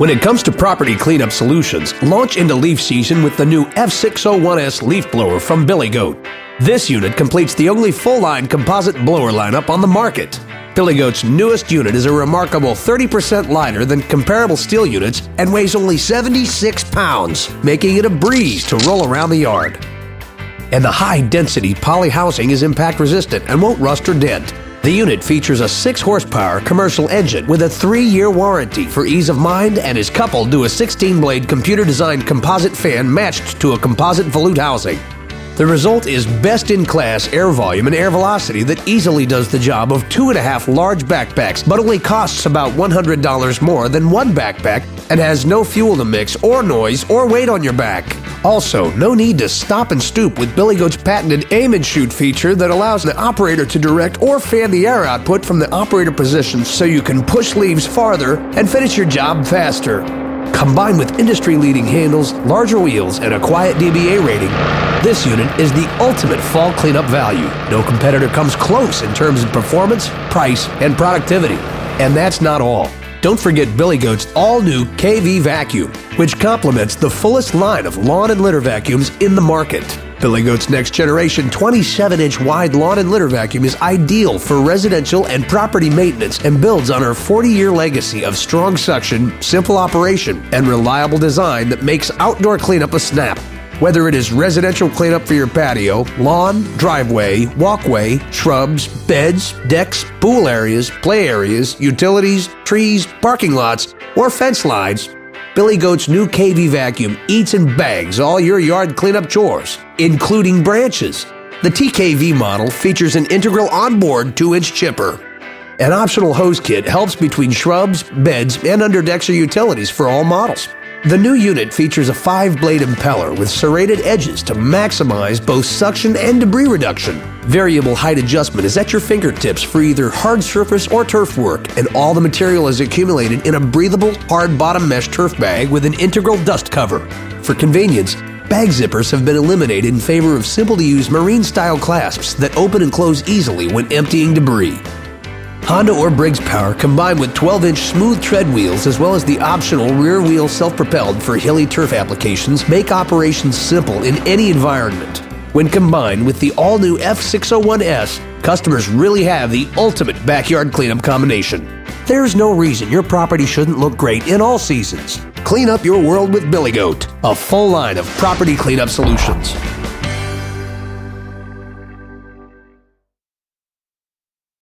When it comes to property cleanup solutions, launch into leaf season with the new F601S leaf blower from Billy Goat. This unit completes the only full line composite blower lineup on the market. Billy Goat's newest unit is a remarkable 30% lighter than comparable steel units and weighs only 76 pounds, making it a breeze to roll around the yard. And the high density poly housing is impact resistant and won't rust or dent. The unit features a 6 horsepower commercial engine with a 3 year warranty for ease of mind and is coupled to a 16 blade computer designed composite fan matched to a composite volute housing. The result is best in class air volume and air velocity that easily does the job of two and a half large backpacks, but only costs about $100 more than one backpack and has no fuel to mix or noise or weight on your back. Also, no need to stop and stoop with Billy Goat's patented aim and shoot feature that allows the operator to direct or fan the air output from the operator position so you can push leaves farther and finish your job faster. Combined with industry leading handles, larger wheels, and a quiet DBA rating, this unit is the ultimate fall cleanup value. No competitor comes close in terms of performance, price, and productivity. And that's not all. Don't forget Billy Goat's all new KV vacuum, which complements the fullest line of lawn and litter vacuums in the market. Billy Goat's next generation 27 inch wide lawn and litter vacuum is ideal for residential and property maintenance and builds on our 40 year legacy of strong suction, simple operation, and reliable design that makes outdoor cleanup a snap. Whether it is residential cleanup for your patio, lawn, driveway, walkway, shrubs, beds, decks, pool areas, play areas, utilities, trees, parking lots, or fence lines, Billy Goat's new KV vacuum eats and bags all your yard cleanup chores, including branches. The TKV model features an integral onboard 2 inch chipper. An optional hose kit helps between shrubs, beds, and under underdecks or utilities for all models. The new unit features a five blade impeller with serrated edges to maximize both suction and debris reduction. Variable height adjustment is at your fingertips for either hard surface or turf work, and all the material is accumulated in a breathable, hard bottom mesh turf bag with an integral dust cover. For convenience, bag zippers have been eliminated in favor of simple to use marine style clasps that open and close easily when emptying debris. Honda or Briggs power combined with 12 inch smooth tread wheels as well as the optional rear wheel self propelled for hilly turf applications make operations simple in any environment. When combined with the all new F601S, customers really have the ultimate backyard cleanup combination. There's no reason your property shouldn't look great in all seasons. Clean up your world with Billy Goat, a full line of property cleanup solutions.